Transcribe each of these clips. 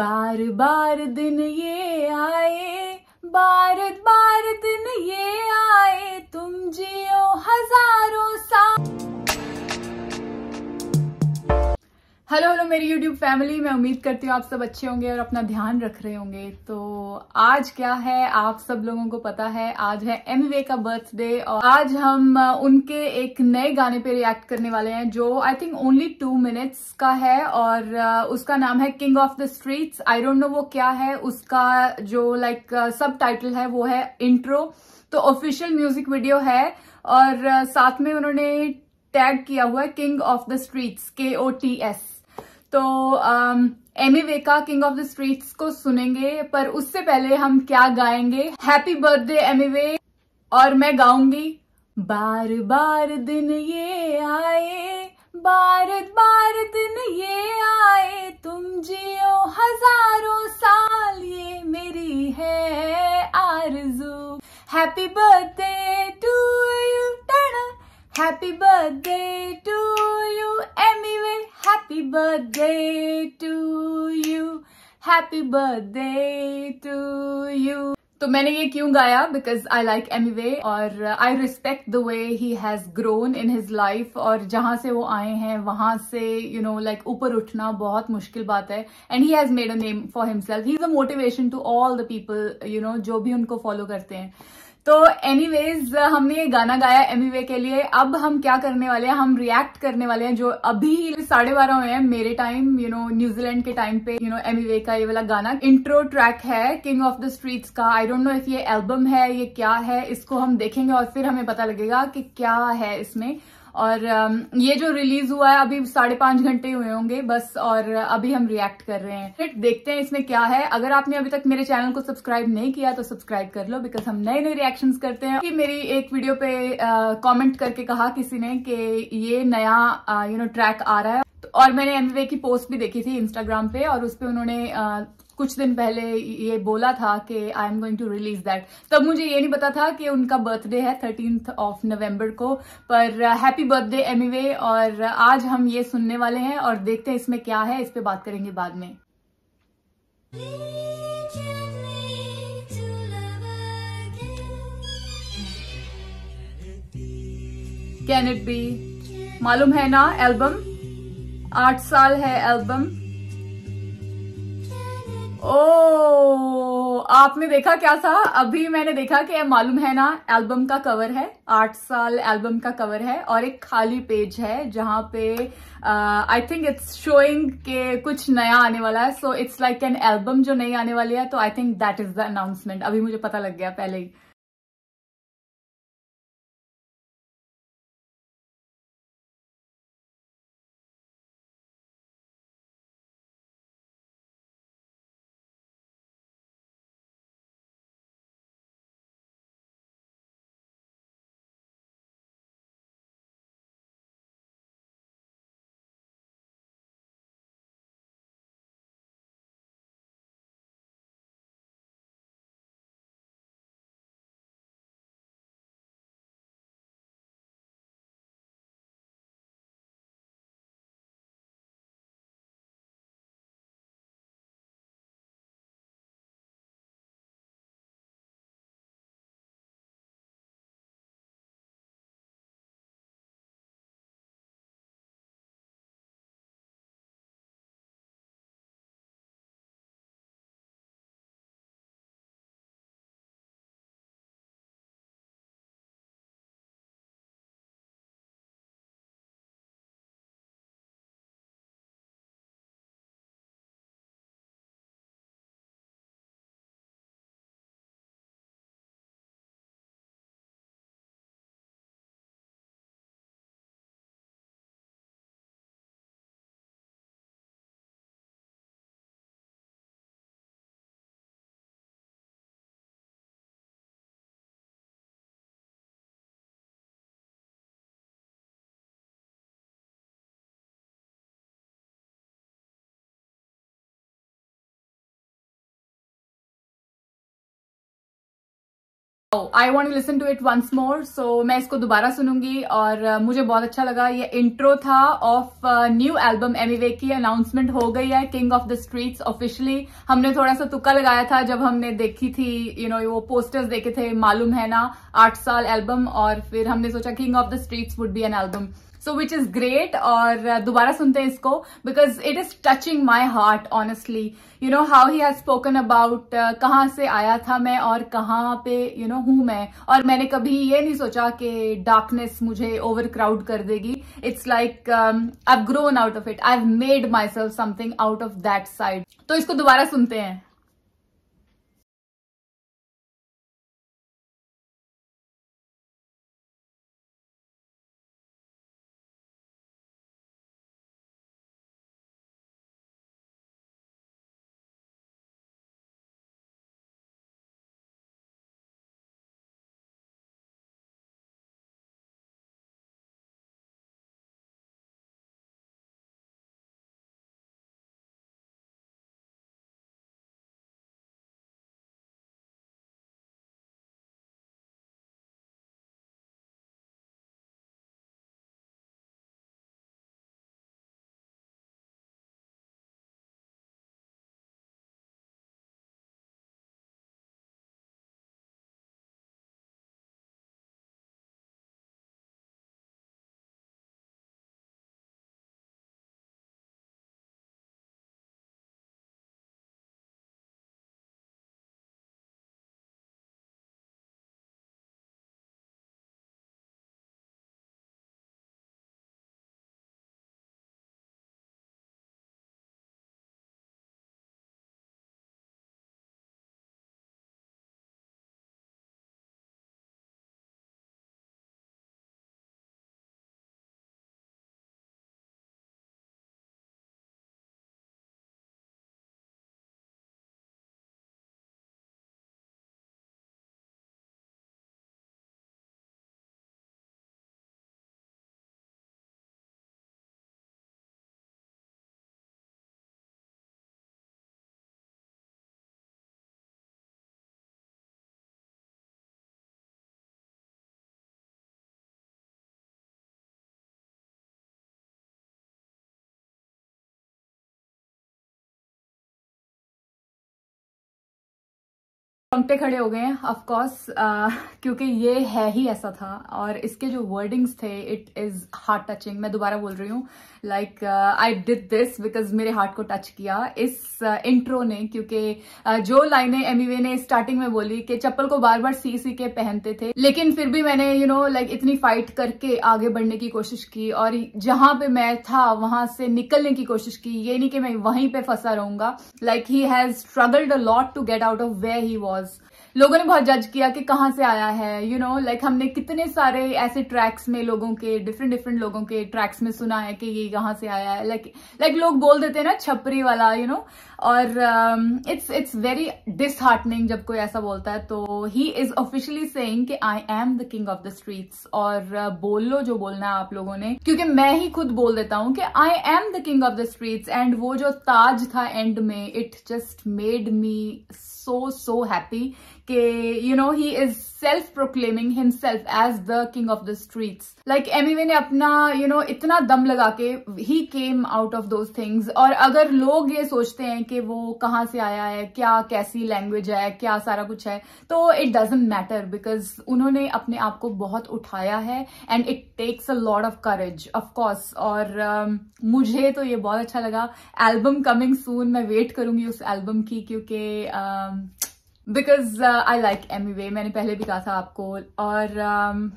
बार बार दिन ये आए बार बार दिन ये आए तुम जियो हज़ारों साल। हेलो हेलो मेरी यूट्यूब फैमिली मैं उम्मीद करती हूँ आप सब अच्छे होंगे और अपना ध्यान रख रहे होंगे। तो आज क्या है, आप सब लोगों को पता है, आज है एम वे का बर्थडे और आज हम उनके एक नए गाने पे रिएक्ट करने वाले हैं, जो I think only two minutes का है और उसका नाम है king of the streets I don't know वो क्या है, उसका जो लाइक सब टाइटल है वो है इंट्रो तो ऑफिशियल म्यूज़िक वीडियो है और साथ में उन्होंने टैग किया हुआ है king of the streets K O T S तो एमी वे का किंग ऑफ़ द स्ट्रीट्स को सुनेंगे, पर उससे पहले हम क्या गाएँगे? हैप्पी बर्थडे एमी वे और मैं गाऊँगी, बार बार दिन ये आए, बार बार दिन ये आए, तुम जियो हज़ारों साल, ये मेरी है आरज़ू। Happy birthday birthday to you Emiway happy birthday to you happy birthday to you तो मैंने ये क्यों गाया? Because I like Emiway और I respect the way he has grown in his life और जहाँ से वो आए हैं, वहाँ से यू नो लाइक ऊपर उठना बहुत मुश्किल बात है। And he has made a name for himself he is a motivation to all the people you know जो भी उनको फॉलो करते हैं। तो एनीवेज हमने ये गाना गाया एमी के लिए। अब हम क्या करने वाले हैं? हम रिएक्ट करने वाले हैं, जो अभी साढ़े बारह हुए हैं, मेरे time you know New Zealand के टाइम पे यू नो एमी का ये वाला गाना। इंट्रो ट्रैक है किंग ऑफ़ द स्ट्रीट्स का। आई डोंट नो इफ़ ये एल्बम है, ये क्या है, इसको हम देखेंगे और फिर हमें पता लगेगा कि क्या है इसमें। और ये जो रिलीज़ हुआ है, अभी साढ़े पाँच घंटे हुए होंगे, बस, और अभी हम रिएक्ट कर रहे हैं। फिर देखते हैं इसमें क्या है। अगर आपने अभी तक मेरे चैनल को सब्सक्राइब नहीं किया तो सब्सक्राइब कर लो बिकॉज़ हम नए नए रिएक्शंस करते हैं। कि मेरी एक वीडियो पे कमेंट करके कहा किसी ने कि ये नया यू नो ट्रैक आ रहा है। और मैंने एमवे की पोस्ट भी देखी थी इंस्टाग्राम पे, और उस पर उन्होंने कुछ दिन पहले ये बोला था कि I am going to release that तब मुझे ये नहीं पता था कि उनका बर्थडे है थर्टींथ ऑफ़ नवंबर को, पर हैप्पी बर्थडे एमीवे और आज हम ये सुनने वाले हैं और देखते हैं इसमें क्या है, इस पर बात करेंगे बाद में। कैन इट बी मालूम है ना एल्बम आठ साल है एल्बम ओ आपने देखा क्या था? अभी मैंने देखा कि मालूम है ना, एल्बम का कवर है, आठ साल एल्बम का कवर है और एक खाली पेज है जहाँ पे आई थिंक इट्स शोइंग के कुछ नया आने वाला है। So it's like an album जो नई आने वाली है तो I think that is the announcement अभी मुझे पता लग गया पहले ही। I want listen to it once more so मैं इसको दोबारा सुनूँगी और uh, मुझे बहुत अच्छा लगा। ये इंट्रो था ऑफ़ न्यू एल्बम एमीवे की अनाउंसमेंट हो गई है king of the streets officially हमने थोड़ा सा तुक्का लगाया था जब हमने देखी थी यू you नो know, वो पोस्टर्स देखे थे मालूम है ना आठ साल एल्बम और फिर हमने सोचा king of the streets would be an album so which is great और uh, दोबारा सुनते हैं इसको because it is touching my heart honestly you know how he has spoken about कहाँ से आया था मैं और कहाँ पे यू नो हूँ मैं। और मैंने कभी ये नहीं सोचा कि डार्कनेस मुझे ओवर क्राउड कर देगी। It's like I grown out of it I made myself something out of that side तो इसको दोबारा सुनते हैं। रोंगटे खड़े हो गए हैं ऑफ़ कोर्स क्योंकि ये है ही ऐसा था। और इसके जो वर्डिंग्स थे इट इज़ हार्ट टचिंग मैं दोबारा बोल रही हूँ like I did this because मेरे हार्ट को टच किया। इस इंट्रो uh, ने क्योंकि uh, जो लाइनें एमीवे ने स्टार्टिंग में बोली कि चप्पल को बार बार सी सी के पहनते थे लेकिन फिर भी मैंने यू नो लाइक इतनी फाइट करके आगे बढ़ने की कोशिश की और जहाँ पे मैं था वहाँ से निकलने की कोशिश की। ये नहीं कि मैं वहीं पे फंसा रहूँगा। Like he has struggled a lot to get out of way he was लोगों ने बहुत जज किया कि कहाँ से आया है यू नो लाइक हमने कितने सारे ऐसे ट्रैक्स में लोगों के डिफरेंट डिफरेंट लोगों के ट्रैक्स में सुना है कि ये कहाँ से आया है लाइक like, लाइक like लोग बोल देते हैं ना छपरी वाला यू you नो know? और इट्स इट्स वेरी डिसहार्टनिंग जब कोई ऐसा बोलता है तो ही इज़ ऑफिशियली सेइंग कि I am the king of the streets और uh, बोल लो जो बोलना है आप लोगों ने क्योंकि मैं ही खुद बोल देता हूँ कि I am the king of the streets and वो जो ताज था एंड में it just made me so so happy कि you know he is self proclaiming himself as the king of the streets. Like Emiway ने अपना you you know know इतना दम लगा के he came out of those things और अगर लोग ये सोचते हैं कि वो कहाँ से आया है क्या कैसी लैंग्वेज है क्या सारा कुछ है तो इट डजेंट मैटर बिकॉज़ उन्होंने अपने आप को बहुत उठाया है and it takes a lot of courage of course और uh, मुझे तो ये बहुत अच्छा लगा. एल्बम कमिंग सून मैं वेट करूँगी उस एल्बम की क्योंकि uh, because I like Emiway मैंने पहले भी कहा था आपको और um,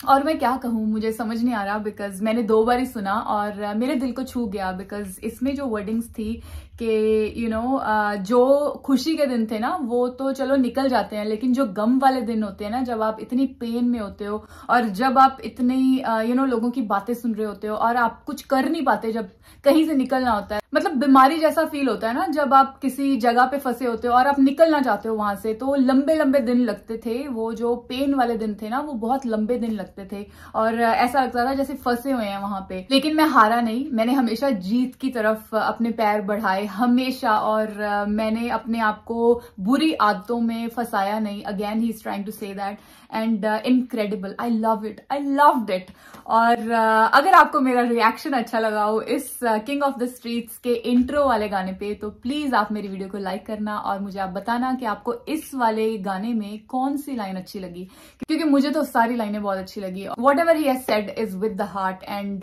और मैं क्या कहूँ मुझे समझ नहीं आ रहा बिकॉज़ मैंने दो बार ही सुना और uh, मेरे दिल को छू गया बिकॉज़ इसमें जो वर्डिंग्स थी कि यू नो जो खुशी के दिन थे ना, वो तो चलो निकल जाते हैं, लेकिन जो गम वाले दिन होते हैं ना, जब आप इतनी पेन में होते हो, और जब आप इतनी यू नो लोगों की बातें सुन रहे होते हो, और आप कुछ कर नहीं पाते जब कहीं से निकलना होता है मतलब बीमारी जैसा फील होता है ना, जब आप किसी जगह पे फंसे होते हो, और आप निकलना चाहते हो वहाँ से तो लंबे लंबे दिन लगते थे, वो जो पेन वाले दिन थे ना, वो बहुत लंबे दिन लगते थे, और ऐसा लगता था जैसे फंसे हुए हैं वहाँ पे। लेकिन मैं हारा नहीं, मैंने हमेशा जीत की तरफ़ अपने पैर बढ़ाए ट्राई हमेशा और uh, मैंने अपने आप को बुरी आदतों में फंसाया नहीं। Again he is trying to say that and incredible I love it I love it और uh, अगर आपको मेरा रिएक्शन अच्छा लगा हो इस किंग ऑफ़ द स्ट्रीट्स के इंट्रो वाले गाने पे तो प्लीज़ आप मेरी वीडियो को लाइक करना और मुझे आप बताना कि आपको इस वाले गाने में कौन सी लाइन अच्छी लगी। क्योंकि मुझे तो सारी लाइनें बहुत अच्छी लगी। Whatever he said is with the heart and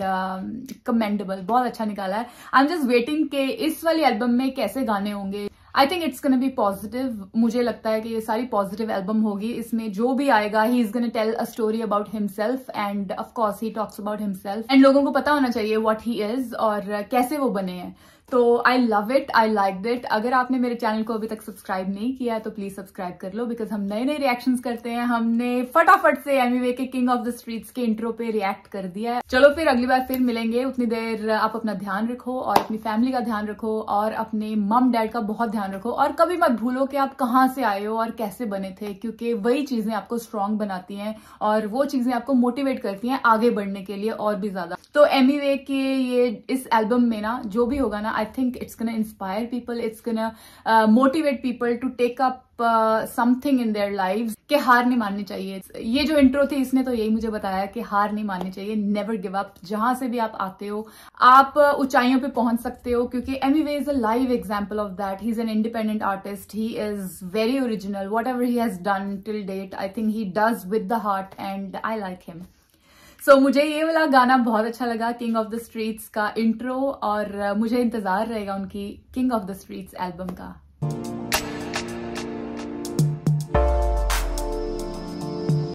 commendable बहुत अच्छा निकाला है। आई एम जस्ट वेटिंग के इस वाली एल्बम में कैसे गाने होंगे? I think it's gonna be positive मुझे लगता है कि ये सारी पॉजिटिव एल्बम होगी। इसमें जो भी आएगा he is gonna tell a story about himself and of course he talks about himself and लोगों को पता होना चाहिए वॉट ही इज़ और कैसे वो बने हैं। तो I love it I like that अगर आपने मेरे चैनल को अभी तक सब्सक्राइब नहीं किया है तो प्लीज़ सब्सक्राइब कर लो बिकॉज़ हम नए नए रिएक्शन करते हैं। हमने फटाफट से एमवे के किंग ऑफ़ द स्ट्रीट्स के इंट्रो पे रिएक्ट कर दिया है। चलो फिर अगली बार फिर मिलेंगे। उतनी देर आप अपना ध्यान रखो और अपनी फैमिली का ध्यान रखो और अपने मम डैड का बहुत ध्यान रखो। और कभी मत भूलो कि आप कहाँ से आए हो और कैसे बने थे, क्योंकि वही चीज़ें आपको स्ट्रांग बनाती हैं और वो चीज़ें आपको मोटिवेट करती हैं आगे बढ़ने के लिए और भी ज़्यादा। तो एमी के ये, इस एल्बम में ना, जो भी होगा ना I think it's gonna inspire people it's gonna motivate people to take up something in their life कि हार नहीं माननी चाहिए। ये जो इंट्रो थी इसने तो यही मुझे बताया कि हार नहीं माननी चाहिए नेवर गिव अप जहाँ से भी आप आते हो आप uh, ऊंचाइयों पे पहुँच सकते हो क्योंकि Emiway is a live example of that he is an independent artist he is very original whatever he has done till date I think he does with the heart and I like him so so, मुझे ये वाला गाना बहुत अच्छा लगा king of the streets का intro और मुझे इंतज़ार रहेगा उनकी king of the streets album का।